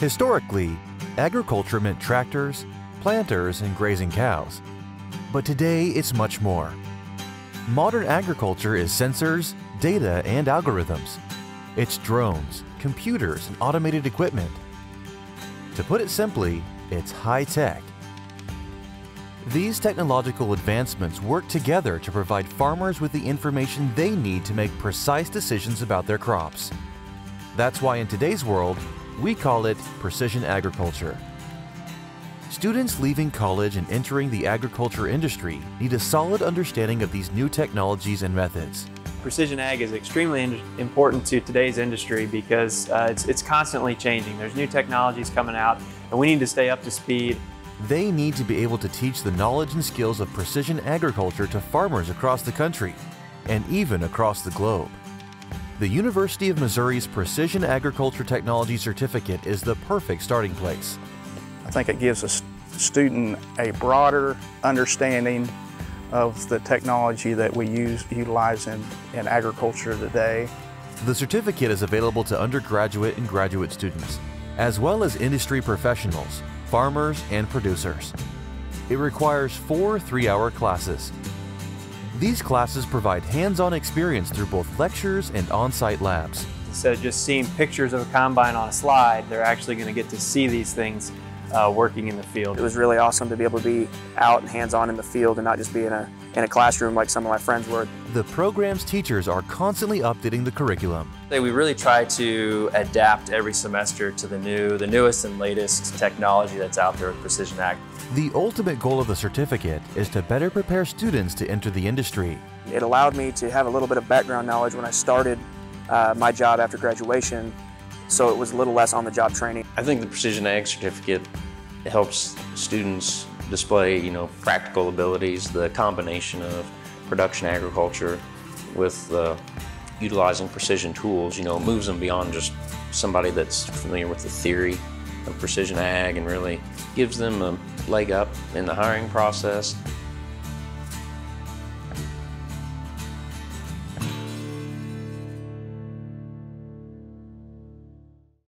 Historically, agriculture meant tractors, planters, and grazing cows. But today, it's much more. Modern agriculture is sensors, data, and algorithms. It's drones, computers, and automated equipment. To put it simply, it's high tech. These technological advancements work together to provide farmers with the information they need to make precise decisions about their crops. That's why in today's world, we call it precision agriculture. Students leaving college and entering the agriculture industry need a solid understanding of these new technologies and methods. Precision ag is extremely important to today's industry because uh, it's, it's constantly changing. There's new technologies coming out and we need to stay up to speed. They need to be able to teach the knowledge and skills of precision agriculture to farmers across the country and even across the globe. The University of Missouri's Precision Agriculture Technology Certificate is the perfect starting place. I think it gives a student a broader understanding of the technology that we use utilize in, in agriculture today. The certificate is available to undergraduate and graduate students, as well as industry professionals, farmers, and producers. It requires four three-hour classes. These classes provide hands-on experience through both lectures and on-site labs. Instead of just seeing pictures of a combine on a slide, they're actually going to get to see these things uh, working in the field. It was really awesome to be able to be out and hands-on in the field and not just be in a, in a classroom like some of my friends were. The program's teachers are constantly updating the curriculum. We really try to adapt every semester to the new, the newest and latest technology that's out there with Precision Ag. The ultimate goal of the certificate is to better prepare students to enter the industry. It allowed me to have a little bit of background knowledge when I started uh, my job after graduation so it was a little less on-the-job training. I think the Precision Ag certificate helps students display, you know, practical abilities, the combination of production agriculture with uh, utilizing precision tools, you know, moves them beyond just somebody that's familiar with the theory of precision ag and really gives them a leg up in the hiring process